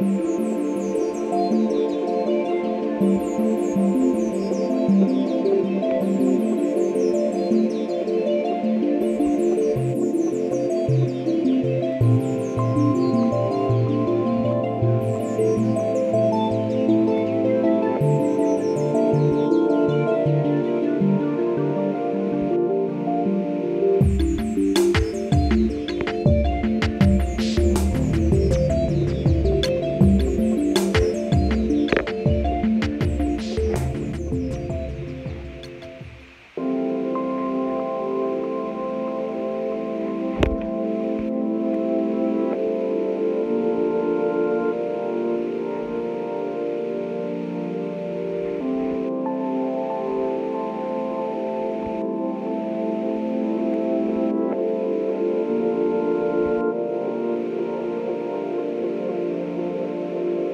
Thank you.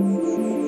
Música